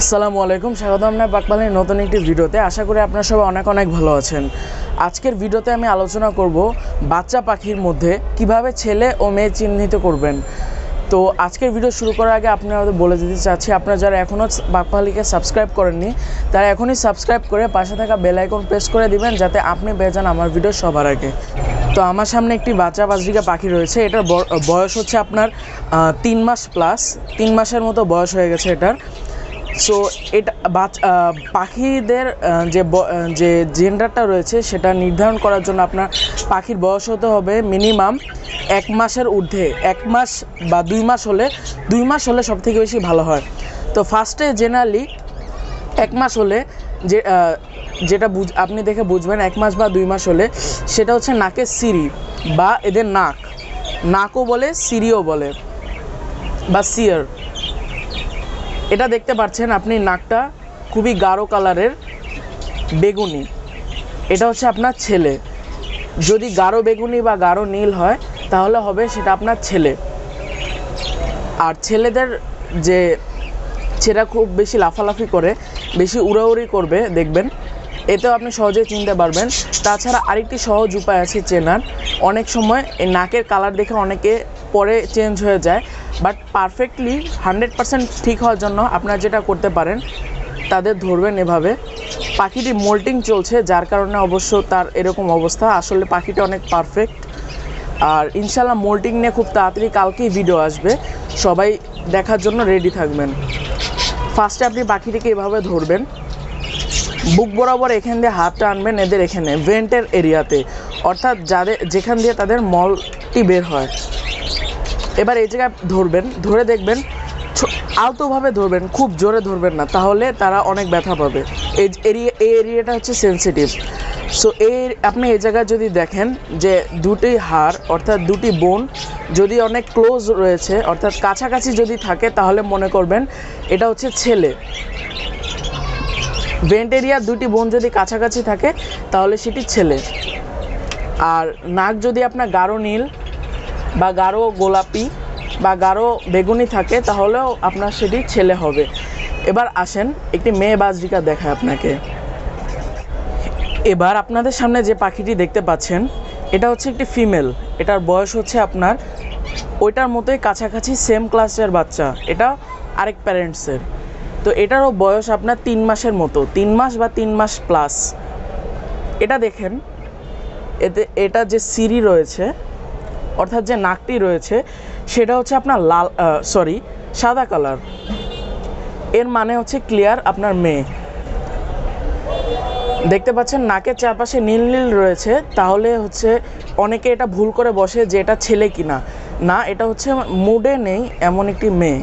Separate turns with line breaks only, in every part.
আসসালামু আলাইকুম স্বাগত আপনার পাকপালের নতুন একটি ভিডিওতে। আশা করি আপনারা সবাই অনেক অনেক ভালো আছেন। আজকের ভিডিওতে আমি আলোচনা করব বাচ্চা পাখির মধ্যে কীভাবে ছেলে ও মেয়ে চিহ্নিত করবেন। তো আজকের ভিডিও শুরু করার আগে আপনাদের বলে দিতে চাচ্ছি, আপনারা যারা এখনও বাকপালিকে সাবস্ক্রাইব করেননি, তারা এখনই সাবস্ক্রাইব করে পাশে থাকা বেল আইকন প্রেস করে দিবেন, যাতে আপনি পেয়ে যান আমার ভিডিও সবার আগে। তো আমার সামনে একটি বাচ্চা বাজরিকা পাখি রয়েছে, এটার বয়স হচ্ছে আপনার তিন মাস প্লাস তিন মাসের মতো বয়স হয়ে গেছে এটার। সো এটা পাখিদের যে যে জেন্ডারটা রয়েছে, সেটা নির্ধারণ করার জন্য আপনার পাখির বয়স হতে হবে মিনিমাম এক মাসের ঊর্ধ্বে। এক মাস বা দুই মাস হলে, দুই মাস হলে সব থেকে বেশি ভালো হয়। তো ফার্স্টে জেনারেলি এক মাস হলে যে যেটা বুঝ আপনি দেখে বুঝবেন, এক মাস বা দুই মাস হলে, সেটা হচ্ছে নাকের সিরি বা এদের নাক। নাকও বলে সিরিও বলে, বা সিয়ার। এটা দেখতে পাচ্ছেন আপনি নাকটা খুবই গাঢ় কালারের বেগুনি। এটা হচ্ছে আপনার ছেলে। যদি গাঢ় বেগুনি বা গাঢ় নীল হয়, তাহলে হবে সেটা আপনার ছেলে। আর ছেলেদের যে, ছেলেরা খুব বেশি লাফালাফি করে, বেশি উড়াউড়ি করবে, দেখবেন। এতেও আপনি সহজেই চিনতে পারবেন। তাছাড়া আরেকটি সহজ উপায় আছে চেনার। অনেক সময় এই নাকের কালার দেখে অনেকে পরে চেঞ্জ হয়ে যায়। বাট পারফেক্টলি হান্ড্রেড পার্সেন্ট ঠিক হওয়ার জন্য আপনারা যেটা করতে পারেন, তাদের ধরবেন এভাবে। পাখিটি মোল্টিং চলছে, যার কারণে অবশ্য তার এরকম অবস্থা। আসলে পাখিটা অনেক পারফেক্ট আর ইনশাল্লাহ মোল্টিং নিয়ে খুব তাড়াতাড়ি কালকেই ভিডিও আসবে। সবাই দেখার জন্য রেডি থাকবেন। ফার্স্টে আপনি পাখিটিকে এভাবে ধরবেন। বুক বরাবর এখান দিয়ে হাতটা আনবেন এদের এখানে ভেন্টের এরিয়াতে অর্থাৎ যাদের, যেখান দিয়ে তাদের মলটি বের হয়। এবার এই জায়গায় ধরবেন, ধরে দেখবেন আলতোভাবে ধরবেন, খুব জোরে ধরবেন না, তাহলে তারা অনেক ব্যথা পাবে। এই এরিয়া, এই এরিয়াটা হচ্ছে সেনসিটিভ সো এই, আপনি এই জায়গায় যদি দেখেন যে দুটি হাড়, অর্থাৎ দুটি বোন যদি অনেক ক্লোজ রয়েছে, অর্থাৎ কাছাকাছি যদি থাকে, তাহলে মনে করবেন এটা হচ্ছে ছেলে। ভেন্ট এরিয়ার দুটি বোন যদি কাছাকাছি থাকে, তাহলে সেটি ছেলে। আর নাক যদি আপনার গাঢ় নীল বা গাঢ় গোলাপি বা গাঢ় বেগুনি থাকে, তাহলেও আপনার সেটি ছেলে হবে। এবার আসেন, একটি মেয়ে বাজরিকা দেখায় আপনাকে। এবার আপনাদের সামনে যে পাখিটি দেখতে পাচ্ছেন, এটা হচ্ছে একটি ফিমেল। এটার বয়স হচ্ছে আপনার, ওইটার মতোই কাছাকাছি সেম ক্লাসের বাচ্চা। এটা আরেক প্যারেন্টসের তো এটারও বয়স আপনার তিন মাসের মতো, তিন মাস বা তিন মাস প্লাস এটা দেখেন, এতে, এটা যে সিরি রয়েছে অর্থাৎ যে নাকটি রয়েছে, সেটা হচ্ছে আপনার লাল সরি সাদা কালারের মানে হচ্ছে ক্লিয়ার আপনার মেয়ে। দেখতে পাচ্ছেন, নাকের চারপাশে নীল নীল রয়েছে, তাহলে হচ্ছে অনেকে এটা ভুল করে বসে যে এটা ছেলে কিনা। না, এটা হচ্ছে মুডে নেই এমন একটি মেয়ে।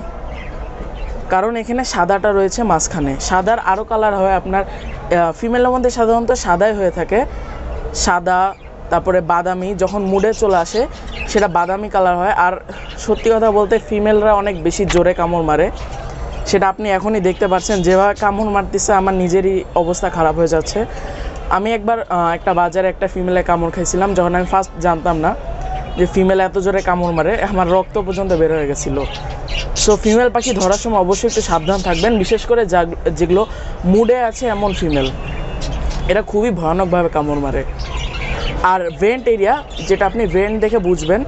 কারণ এখানে সাদাটা রয়েছে মাঝখানে। সাদার আরও কালার হয় আপনার ফিমেলের মধ্যে সাধারণত সাদাই হয়ে থাকে। সাদা তারপরে বাদামি, যখন মুডে চলে আসে, সেটা বাদামি কালার হয়। আর সত্যি কথা বলতে ফিমেলরা অনেক বেশি জোরে কামড় মারে। সেটা আপনি এখনই দেখতে পাচ্ছেন। যেভাবে কামড় মারতেছে, আমার নিজেরই অবস্থা খারাপ হয়ে যাচ্ছে। আমি একবার একটা বাজারে একটা ফিমেলে কামড় খাইছিলাম, যখন আমি ফার্স্ট জানতাম না যে ফিমেল এত জোরে কামড় মারে, আমার রক্ত পর্যন্ত বের হয়ে গেছিল। সো ফিমেল পাখি ধরার সময় অবশ্যই একটু সাবধান থাকবেন, বিশেষ করে যা- যেগুলো মুডে আছে এমন ফিমেল এরা খুবই ভয়ানকভাবে কামড় মারে। আর ভেন্ট এরিয়া যেটা আপনি ভেন্ট দেখে বুঝবেন,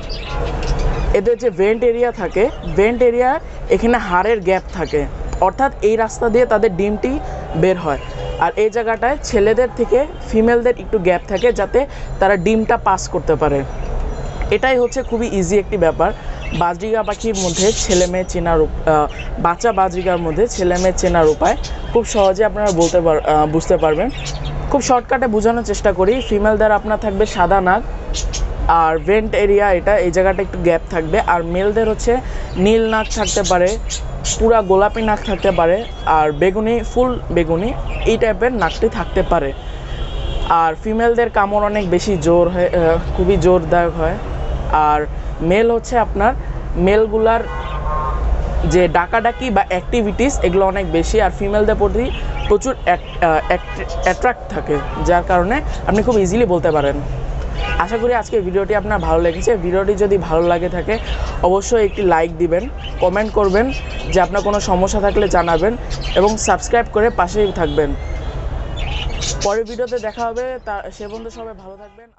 এদের যে ভেন্ট এরিয়া থাকে ভেন্ট এরিয়া এখানে হাড়ের গ্যাপ থাকে। অর্থাৎ এই রাস্তা দিয়ে তাদের ডিমটি বের হয়। আর এই জায়গাটায় ছেলেদের থেকে ফিমেলদের একটু গ্যাপ থাকে, যাতে তারা ডিমটা পাস করতে পারে। এটাই হচ্ছে খুবই ইজি একটি ব্যাপার। বাজরিগা পাখির মধ্যে ছেলে মেয়ে চেনার বাচ্চা বাজরিগার মধ্যে ছেলে মেয়ে চেনার উপায় খুব সহজে আপনারা বলতে পার বুঝতে পারবেন। খুব শর্টকাটে বোঝানোর চেষ্টা করি। ফিমেলদের আপনার থাকবে সাদা নাক, আর ভেন্ট এরিয়া এটা, এই জায়গাটা একটু গ্যাপ থাকবে। আর মেলদের হচ্ছে নীল নাক থাকতে পারে, পুরা গোলাপি নাক থাকতে পারে, আর বেগুনি, ফুল বেগুনি, এই টাইপের নাকটি থাকতে পারে। আর ফিমেলদের কামড় অনেক বেশি জোর হয় খুবই জোরদায়ক হয়। আর মেল হচ্ছে আপনার মেলগুলার যে ডাকাডাকি বা অ্যাক্টিভিটিস এগুলো অনেক বেশি। আর ফিমেলদের প্রতি প্রচুর অ্যাট্রাক্ট থাকে, যার কারণে আপনি খুব ইজিলি বলতে পারেন। আশা করি আজকে ভিডিওটি আপনার ভালো লেগেছে। ভিডিওটি যদি ভালো লাগে থাকে, অবশ্যই একটি লাইক দিবেন কমেন্ট করবেন, যে আপনার কোনো সমস্যা থাকলে জানাবেন এবং সাবস্ক্রাইব করে পাশেই থাকবেন। পরের ভিডিওতে দেখা হবে। তা সে বন্ধু সবাই ভালো থাকবেন।